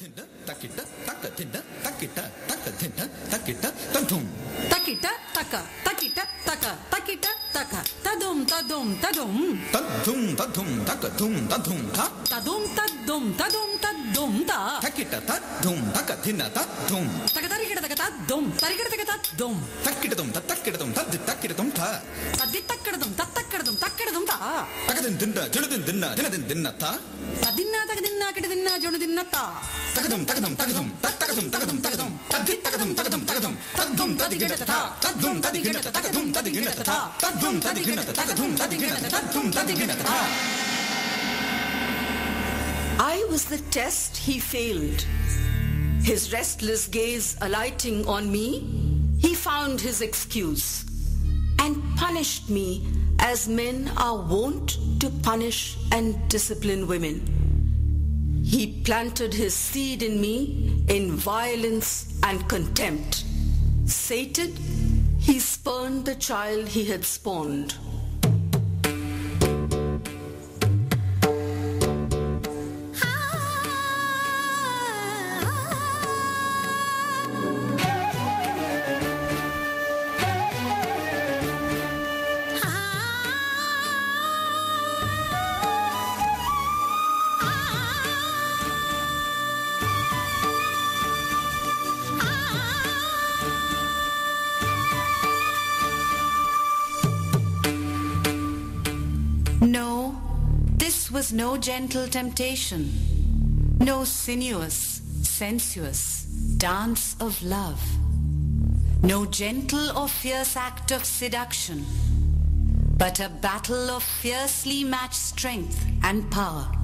takita takita takita takita takita takita tadum takita taka takita taka takita taka tadum tadum tadum tadum tadum takadum tadum ta tadum tadum tadum tadum ta takita tadum takadina tadum takadari தக்கிடதக்கதாத்தும் தரிகிடதக்கதாத்தும் தக்கிடதும் தத்தக்கிடதும் தத்து தக்கிடதும் த தத்தி தக்கிடதும் தத்தக்கிடதும் தக்கிடதும் தா தகதின் தின்ன ஜொழுதின் தின்ன தினதின் தின்னத்தா ததின்னா தகதின்னா கிடதின்னா ஜொழு தின்னத்தா தகதும் தகதும் தகதும் தத்தகதும் தகதும் தகதும் தத்தி தகதும் தகதும் தகதும் தத்தும் ததி கிடததா தத்தும் ததி கிடத தகதும் ததி கிடததா தத்தும் ததி கிடத தகதும் ததி கிடத தத்தும் ததி கிடததா I was the test he failed. His restless gaze alighting on me, he found his excuse and punished me as men are wont to punish and discipline women. He planted his seed in me in violence and contempt. Sated, he spurned the child he had spawned. No, this was no gentle temptation, no sinuous, sensuous dance of love, no gentle or fierce act of seduction, but a battle of fiercely matched strength and power.